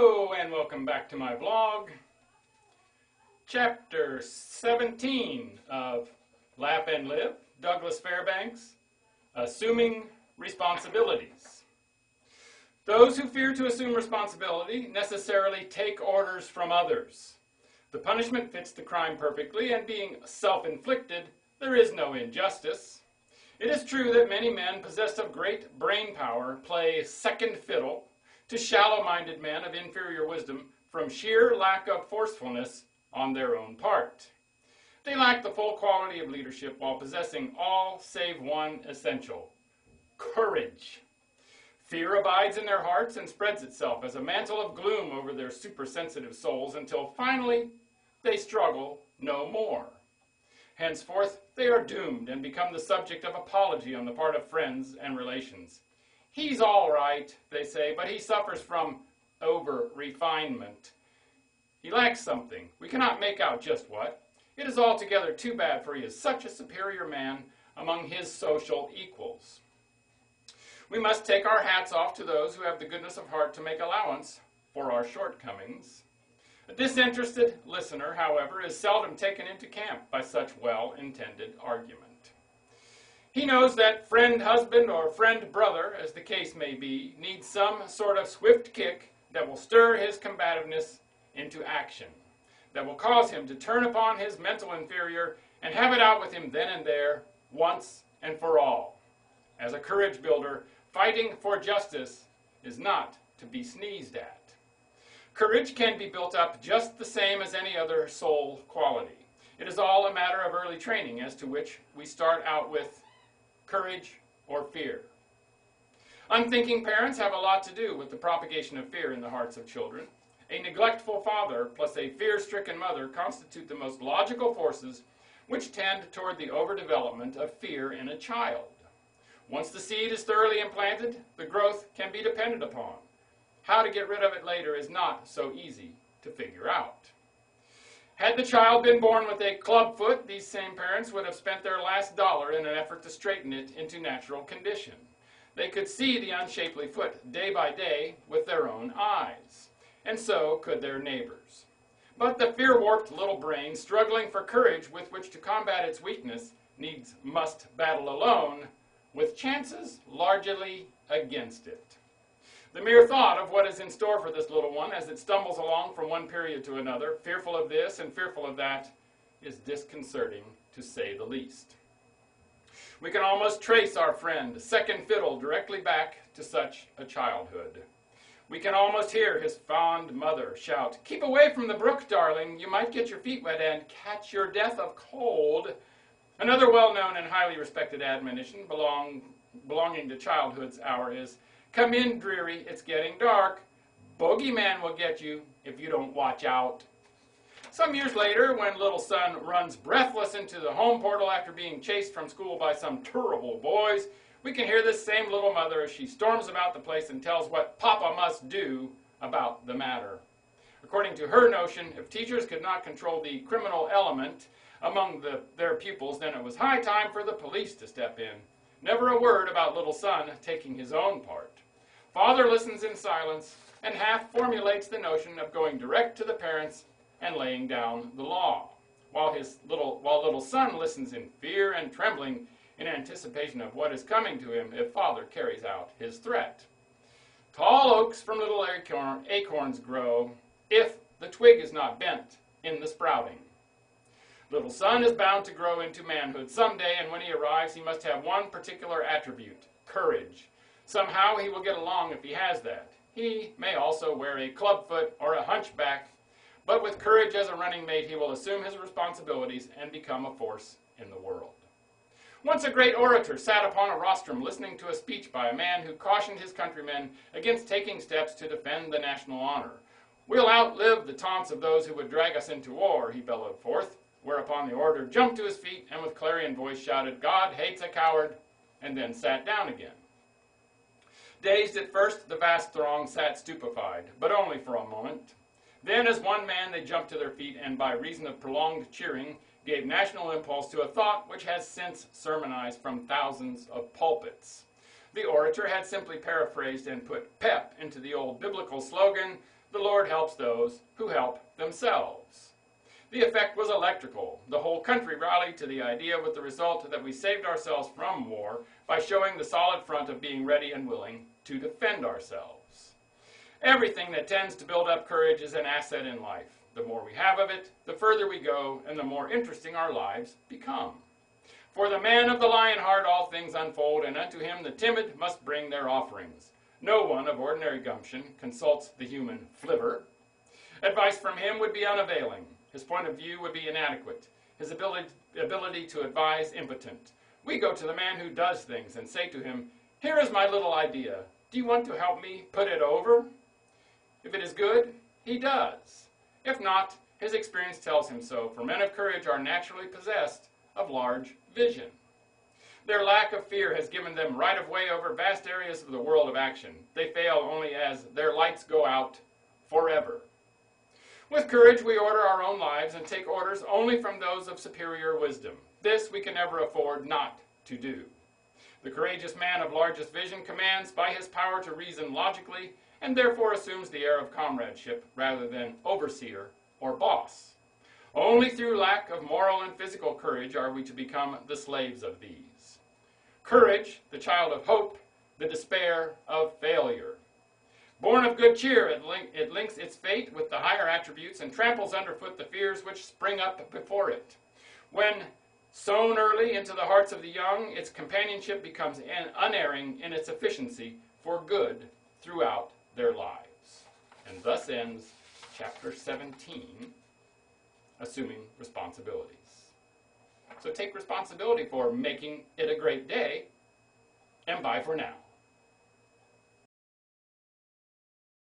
Hello and welcome back to my vlog. Chapter 17 of Laugh and Live, Douglas Fairbanks, Assuming Responsibilities. Those who fear to assume responsibility necessarily take orders from others. The punishment fits the crime perfectly, and being self-inflicted, there is no injustice. It is true that many men possessed of great brain power play second fiddle to shallow-minded men of inferior wisdom from sheer lack of forcefulness on their own part. They lack the full quality of leadership while possessing all save one essential, courage. Fear abides in their hearts and spreads itself as a mantle of gloom over their supersensitive souls until finally they struggle no more. Henceforth, they are doomed and become the subject of apology on the part of friends and relations. He's all right, they say, but he suffers from over refinement. He lacks something. We cannot make out just what. It is altogether too bad, for he is such a superior man among his social equals. We must take our hats off to those who have the goodness of heart to make allowance for our shortcomings. A disinterested listener, however, is seldom taken into camp by such well-intended argument. He knows that friend husband or friend brother, as the case may be, needs some sort of swift kick that will stir his combativeness into action, that will cause him to turn upon his mental inferior and have it out with him then and there, once and for all. As a courage builder, fighting for justice is not to be sneezed at. Courage can be built up just the same as any other soul quality. It is all a matter of early training as to which we start out with courage, or fear. Unthinking parents have a lot to do with the propagation of fear in the hearts of children. A neglectful father plus a fear-stricken mother constitute the most logical forces which tend toward the overdevelopment of fear in a child. Once the seed is thoroughly implanted, the growth can be depended upon. How to get rid of it later is not so easy to figure out. Had the child been born with a club foot, these same parents would have spent their last dollar in an effort to straighten it into natural condition. They could see the unshapely foot day by day with their own eyes, and so could their neighbors. But the fear-warped little brain, struggling for courage with which to combat its weakness, needs must battle alone, with chances largely against it. The mere thought of what is in store for this little one as it stumbles along from one period to another, fearful of this and fearful of that, is disconcerting to say the least. We can almost trace our friend, second fiddle, directly back to such a childhood. We can almost hear his fond mother shout, Keep away from the brook, darling. You might get your feet wet and catch your death of cold. Another well-known and highly respected admonition belong, belonging to childhood's hour is, Come in, Dreary, it's getting dark. Bogeyman will get you if you don't watch out. Some years later, when little son runs breathless into the home portal after being chased from school by some terrible boys, we can hear this same little mother as she storms about the place and tells what Papa must do about the matter. According to her notion, if teachers could not control the criminal element among the, their pupils, then it was high time for the police to step in. Never a word about little son taking his own part. Father listens in silence and half formulates the notion of going direct to the parents and laying down the law, while his little while little son listens in fear and trembling in anticipation of what is coming to him if father carries out his threat. Tall oaks from little acorn, acorns grow if the twig is not bent in the sprouting. Little son is bound to grow into manhood someday, and when he arrives, he must have one particular attribute, courage. Somehow he will get along if he has that. He may also wear a clubfoot or a hunchback, but with courage as a running mate, he will assume his responsibilities and become a force in the world. Once a great orator sat upon a rostrum listening to a speech by a man who cautioned his countrymen against taking steps to defend the national honor. We'll outlive the taunts of those who would drag us into war, he bellowed forth. Whereupon the orator jumped to his feet and with clarion voice shouted, God hates a coward, and then sat down again. Dazed at first, the vast throng sat stupefied, but only for a moment. Then, as one man, they jumped to their feet and, by reason of prolonged cheering, gave national impulse to a thought which has since sermonized from thousands of pulpits. The orator had simply paraphrased and put pep into the old biblical slogan, the Lord helps those who help themselves. The effect was electrical. The whole country rallied to the idea with the result that we saved ourselves from war by showing the solid front of being ready and willing to defend ourselves. Everything that tends to build up courage is an asset in life. The more we have of it, the further we go and the more interesting our lives become. For the man of the lion heart all things unfold, and unto him the timid must bring their offerings. No one of ordinary gumption consults the human flivver. Advice from him would be unavailing. His point of view would be inadequate. His ability, ability to advise impotent. We go to the man who does things and say to him, Here is my little idea. Do you want to help me put it over? If it is good, he does. If not, his experience tells him so, for men of courage are naturally possessed of large vision. Their lack of fear has given them right of way over vast areas of the world of action. They fail only as their lights go out forever. With courage, we order our own lives and take orders only from those of superior wisdom. This we can never afford not to do. The courageous man of largest vision commands by his power to reason logically and therefore assumes the air of comradeship rather than overseer or boss. Only through lack of moral and physical courage are we to become the slaves of these. Courage, the child of hope, the despair of failure. Born of good cheer, it, link, it, links its fate with the higher attributes and tramples underfoot the fears which spring up before it. When sown early into the hearts of the young, its companionship becomes unerring in its efficiency for good throughout their lives. And thus ends chapter 17, Assuming Responsibilities. So take responsibility for making it a great day, and bye for now.